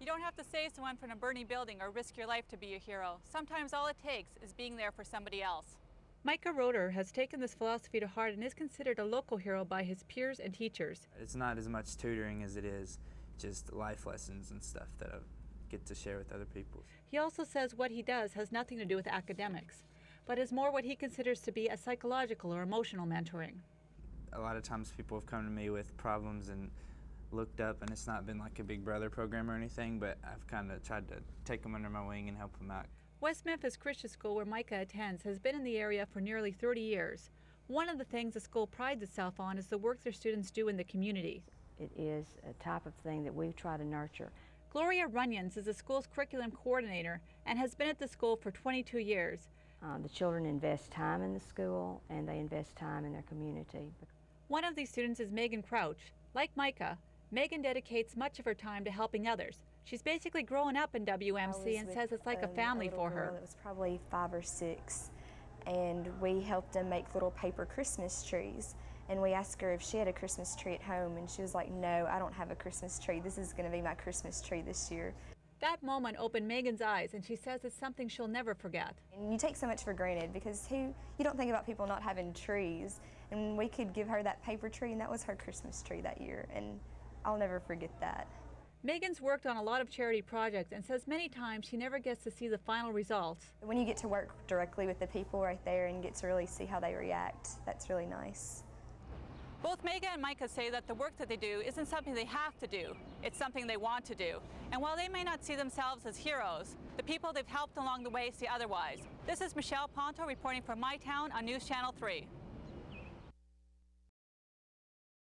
You don't have to save someone from a burning building or risk your life to be a hero. Sometimes all it takes is being there for somebody else. Micah Roeder has taken this philosophy to heart and is considered a local hero by his peers and teachers. It's not as much tutoring as it is just life lessons and stuff that I get to share with other people. He also says what he does has nothing to do with academics, but is more what he considers to be a psychological or emotional mentoring. A lot of times people have come to me with problems and looked up and it's not been like a big brother program or anything, but I've kind of tried to take them under my wing and help them out. West Memphis Christian School, where Micah attends, has been in the area for nearly 30 years. One of the things the school prides itself on is the work their students do in the community. It is a type of thing that we try to nurture. Gloria Runyons is the school's curriculum coordinator and has been at the school for 22 years. Uh, the children invest time in the school and they invest time in their community. One of these students is Megan Crouch. Like Micah, Megan dedicates much of her time to helping others. She's basically grown up in WMC and says it's like um, a family a for her. It was probably five or six, and we helped them make little paper Christmas trees. And we asked her if she had a Christmas tree at home, and she was like, No, I don't have a Christmas tree. This is going to be my Christmas tree this year. That moment opened Megan's eyes, and she says it's something she'll never forget. And you take so much for granted because who you don't think about people not having trees, and we could give her that paper tree, and that was her Christmas tree that year, and I'll never forget that. Megan's worked on a lot of charity projects and says many times she never gets to see the final results. When you get to work directly with the people right there and get to really see how they react, that's really nice. Both Megan and Micah say that the work that they do isn't something they have to do, it's something they want to do. And while they may not see themselves as heroes, the people they've helped along the way see otherwise. This is Michelle Ponto reporting from my town on News Channel 3.